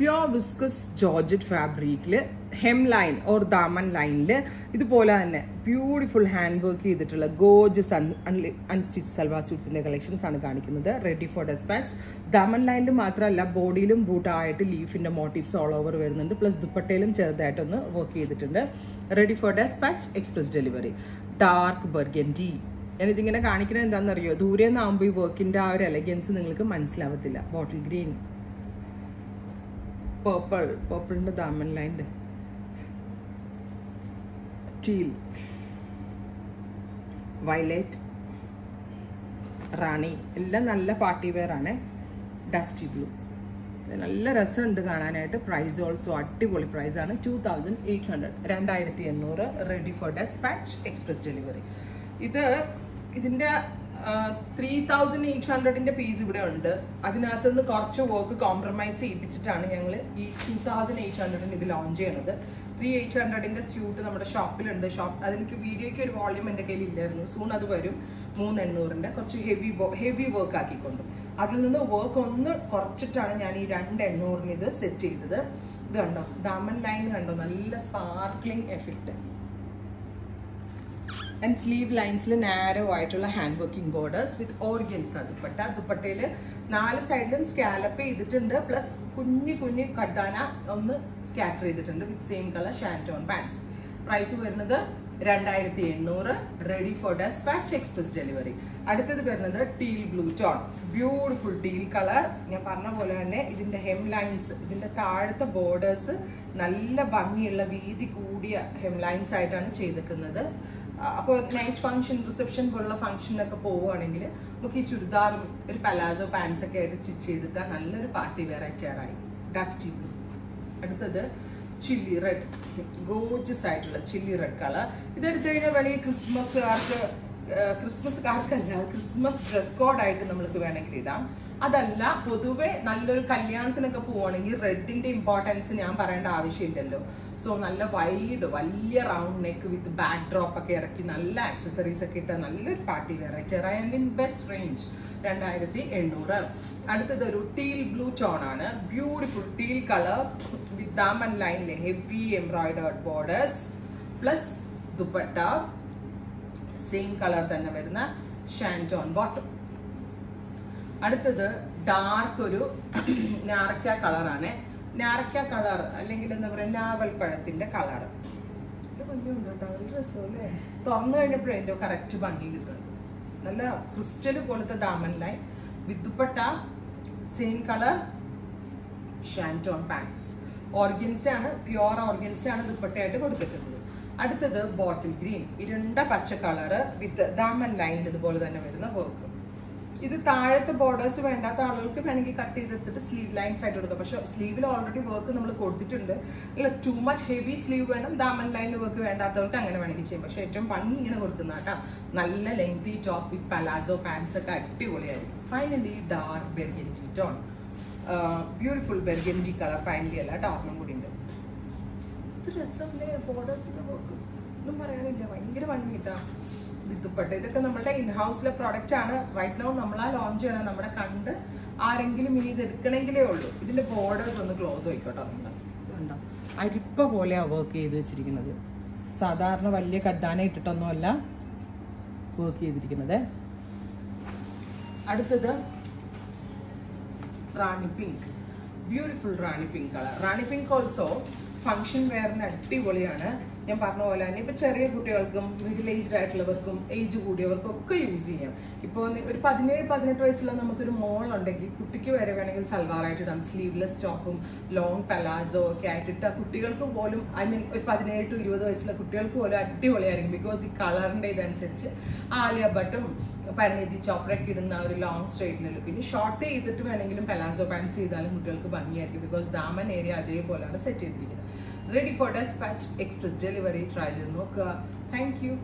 Pure viscose georgette ഫാബ്രിക്കിൽ hem line or ദാമൻ ലൈനിൽ ഇതുപോലെ തന്നെ ബ്യൂട്ടിഫുൾ ഹാൻഡ് വർക്ക് ചെയ്തിട്ടുള്ള ഗോജസ് അൺസ്റ്റിച്ച് സൽവാർ സ്യൂട്ട്സിന്റെ കളക്ഷൻസ് ആണ് കാണിക്കുന്നത്. റെഡി ഫോർ ഡെസ്പാച്ച് ദാമൻ ലൈനിൽ മാത്രമല്ല ബോഡിയിലും ബൂട്ടായിട്ട് ലീഫിന്റെ മോട്ടീവ്സ് ഓൾ ഓവർ വരുന്നുണ്ട്. പ്ലസ് ദുപ്പട്ടയിലും ചെറുതായിട്ടൊന്ന് വർക്ക് ചെയ്തിട്ടുണ്ട്. Ready for dispatch express delivery dark burgundy ഞാനിതിങ്ങനെ കാണിക്കുന്നത് എന്താണെന്നറിയോ? ദൂരെ നിന്നാകുമ്പോൾ ഈ വർക്കിന്റെ ആ ഒരു എലഗൻസ് നിങ്ങൾക്ക് മനസ്സിലാവത്തില്ല. ബോട്ടിൽ ഗ്രീൻ പേർപ്പിൾ പേർപ്പിളിന്റെ ദാമൻ ലൈന്റെ ടീൽ വയലറ്റ് റാണി എല്ലാം നല്ല പാർട്ടി വെയർ ആണ്. ഡസ്റ്റി ബ്ലൂ നല്ല രസമുണ്ട് കാണാനായിട്ട്. പ്രൈസ് ഓൾസോ അടിപൊളി പ്രൈസ് ആണ്. ടു തൗസൻഡ് എയ്റ്റ് ഹൺഡ്രഡ് രണ്ടായിരത്തി എണ്ണൂറ്. Ready for dispatch express delivery ഇത് ഇതിന്റെ ത്രീ തൗസൻഡ് എയ്റ്റ് ഹൺഡ്രഡിന്റെ പീസ് ഇവിടെ ഉണ്ട്. അതിനകത്ത് നിന്ന് കുറച്ച് വർക്ക് കോംപ്രമൈസ് ചെയ്യിപ്പിച്ചിട്ടാണ് ഞങ്ങൾ ഈ ടു തൗസൻഡ് എയ്റ്റ് ഹൺഡ്രഡിന് ഇത് ലോഞ്ച് ചെയ്യണത്. ത്രീ എയ്റ്റ് ഹൺഡ്രഡിന്റെ സ്യൂട്ട് നമ്മുടെ ഷോപ്പിലുണ്ട് ഷോപ്പ് അതെനിക്ക് വീഡിയോയ്ക്ക് ഒരു വോള്യൂം എന്റെ കയ്യിൽ ഇല്ലായിരുന്നു സൂൺ അത് വരും. മൂന്ന് എണ്ണൂറിന്റെ കുറച്ച് ഹെവി ഹെവി വർക്ക് ആക്കിക്കൊണ്ട്. അതിൽ നിന്ന് വർക്ക് ഒന്ന് കുറച്ചിട്ടാണ് ഞാൻ ഈ രണ്ട് എണ്ണൂറിന് ഇത് സെറ്റ് ചെയ്തത്. ഇത് കണ്ടോ? ദാമൻ ലൈൻ കണ്ടോ? നല്ല സ്പാർക്ലിംഗ് എഫക്റ്റ് ആൻഡ് സ്ലീവ് ലൈൻസിൽ നാരോ ആയിട്ടുള്ള hand working borders with organza dupatta. ദുപ്പട്ടയിൽ നാല് സൈഡിലും സ്കാലപ്പ് ചെയ്തിട്ടുണ്ട്. പ്ലസ് കുഞ്ഞു കുഞ്ഞു കട്ടാന ഒന്ന് സ്കാറ്റർ ചെയ്തിട്ടുണ്ട് with same colour shantoon pants price വരുന്നത് രണ്ടായിരത്തി എണ്ണൂറ് ready for dispatch express delivery അടുത്തത് വരുന്നത് teal blue tone beautiful teal colour ഞാൻ പറഞ്ഞ പോലെ തന്നെ ഇതിന്റെ ഹെം ലൈൻസ് ഇതിന്റെ താഴത്തെ ബോർഡേഴ്സ് നല്ല ഭംഗിയുള്ള വീതി കൂടിയ ഹെം ലൈൻസ് ആയിട്ടാണ് ചെയ്തിരിക്കുന്നത്. അപ്പോൾ നൈറ്റ് ഫംഗ്ഷൻ റിസപ്ഷൻ പോലുള്ള ഫംഗ്ഷനൊക്കെ പോവുകയാണെങ്കിൽ നമുക്ക് ഈ ചുരിദാറും ഒരു പലാസോ പാൻസ് ഒക്കെ ആയിട്ട് സ്റ്റിച്ച് ചെയ്തിട്ട് നല്ലൊരു പാർട്ടി വെയർ ആയി ഡസ്റ്റി ബ്ലൂ അടുത്തത് ചില്ലി റെഡ് ഗോജസ് ആയിട്ടുള്ള ചില്ലി റെഡ് കളർ ഇതെടുത്തു കഴിഞ്ഞാൽ വേണമെങ്കിൽ ക്രിസ്മസുകാർക്ക് ക്രിസ്മസുകാർക്കല്ല ക്രിസ്മസ് ഡ്രസ് കോഡായിട്ട് നമ്മൾക്ക് വേണമെങ്കിൽ ഇടാം. അതല്ല പൊതുവെ നല്ലൊരു കല്യാണത്തിനൊക്കെ പോവുകയാണെങ്കിൽ റെഡിന്റെ ഇമ്പോർട്ടൻസ് ഞാൻ പറയേണ്ട ആവശ്യമില്ലല്ലോ. സോ നല്ല വൈഡ് വലിയ round neck with back drop ഒക്കെ ഇറക്കി നല്ല ആക്സസറീസ് ഒക്കെ ഇട്ട നല്ലൊരു party and in best range രണ്ടായിരത്തി എണ്ണൂറ്. അടുത്തത് ഒരു ടീൽ ബ്ലൂ ടോൺ ആണ്. ബ്യൂട്ടിഫുൾ ടീൽ കളർ വിത്ത് ദാമൻ ലൈനിലെ heavy embroidered borders plus dupatta same colour തന്നെ വരുന്ന ഷാന്റോൺ ബോട്ടം അടുത്തത് ഡാർക്ക് ഒരു നാരക്ക കളറാണ് നാരക്ക കളർ അല്ലെങ്കിൽ എന്താ പറയുക നാവൽ പഴത്തിന്റെ കളർ തുറന്നു കഴിഞ്ഞപ്പോഴേ എന്റെ കറക്റ്റ് ഭംഗി കിട്ടും. നല്ല ക്രിസ്റ്റൽ പോലത്തെ ദാമൻ line വിത്തുപ്പട്ട same colour shantoon pants organza ആണ് പ്യുവർ ഓർഗൻസ് ആണ് ദുപ്പട്ടയായിട്ട് കൊടുത്തിട്ടുള്ളത്. അടുത്തത് ബോട്ടിൽ ഗ്രീൻ ഇരുണ്ട പച്ച കളറ് വിത്ത് ദാമൻ ലൈൻ ഇതുപോലെ തന്നെ വരുന്ന വർക്ക് ഇത് താഴത്തെ ബോർഡേഴ്സ് വേണ്ടാത്ത ആളുകൾക്ക് വേണമെങ്കിൽ കട്ട് ചെയ്തെടുത്തിട്ട് സ്ലീവ് ലൈൻസ് ആയിട്ട് കൊടുക്കാം. പക്ഷെ സ്ലീവിൽ ഓൾറെഡി വർക്ക് നമ്മൾ കൊടുത്തിട്ടുണ്ട്. അല്ല ടു മച്ച് ഹെവി സ്ലീവ് വേണം ദാമൻ ലൈനിൽ വർക്ക് വേണ്ടാത്തവർക്ക് അങ്ങനെ വേണമെങ്കിൽ ചെയ്യും. പക്ഷെ ഏറ്റവും ഭംഗി ഇങ്ങനെ കൊടുക്കുന്ന കേട്ടോ. നല്ല lengthy top with palazzo pants ഒക്കെ അടിപൊളിയായിരിക്കും. Finally dark burgundy tone beautiful burgundy colour finally അല്ല ടോപ്പും കൂടി ഉണ്ട്. ഇത് രസമല്ലേ? ബോർഡേഴ്സിന്റെ വർക്ക് ഒന്നും പറയാനില്ല. ഭയങ്കര ഭംഗി കിട്ടാം വിത്തുപ്പെട്ട. ഇതൊക്കെ നമ്മുടെ ഇൻഹൗസിലെ പ്രോഡക്റ്റ് ആണ്. റൈറ്റ് നൗ നമ്മളാ ലോഞ്ച് ചെയ്യണം നമ്മുടെ കണ്ട് ആരെങ്കിലും ഇനി ഇത് എടുക്കണമെങ്കിലേ ഉള്ളൂ. ഇതിന്റെ ബോർഡേഴ്സ് ഒന്ന് ക്ലോസ് ആയിക്കോട്ടോ നമ്മൾ കണ്ടോ? അരിപ്പ പോലെയാണ് വർക്ക് ചെയ്ത് വെച്ചിരിക്കുന്നത്. സാധാരണ വലിയ കദ്ദാന ഇട്ടിട്ടൊന്നുമല്ല വർക്ക് ചെയ്തിരിക്കുന്നത്. അടുത്തത് rani pink beautiful rani pink colour. Rani pink also function വെയറിന് അടിപൊളിയാണ്. ഞാൻ പറഞ്ഞ പോലെ തന്നെ ഇപ്പൊ ചെറിയ കുട്ടികൾക്കും മിഡിൽ ഏജ്ഡ് ആയിട്ടുള്ളവർക്കും ഏജ് കൂടിയവർക്കും ഒക്കെ യൂസ് ചെയ്യാം. ഇപ്പോൾ ഒരു പതിനേഴ് പതിനെട്ട് വയസ്സുള്ള നമുക്കൊരു മോൾ ഉണ്ടെങ്കിൽ കുട്ടിക്ക് വരെ വേണമെങ്കിൽ സൽവാറായിട്ട് ഇടാം. സ്ലീവ്ലെസ് ടോപ്പും ലോങ് പലാസോ ഒക്കെ ആയിട്ടിട്ട് കുട്ടികൾക്ക് പോലും ഐ മീൻ ഒരു പതിനേഴ് ടു ഇരുപത് വയസ്സുള്ള കുട്ടികൾക്ക് പോലും അടിപൊളിയായിരിക്കും. ബിക്കോസ് ഈ കളറിന്റെ ഇതനുസരിച്ച് ആലിയ ബട്ടും പരിണിതി ചോപ്രയൊക്കെ ഇടുന്ന ഒരു ലോങ് സ്ട്രൈറ്റിന് ലുക്ക് ഇനി ഷോർട്ട് ചെയ്തിട്ട് വേണമെങ്കിലും പലാസോ പാൻസ് ചെയ്താലും കുട്ടികൾക്ക് ഭംഗിയായിരിക്കും. ബിക്കോസ് ദാമൻ ഏരിയ അതേപോലെയാണ് സെറ്റ് ചെയ്തിരിക്കുന്നത്. ready for dispatch express delivery try uh, Thank you.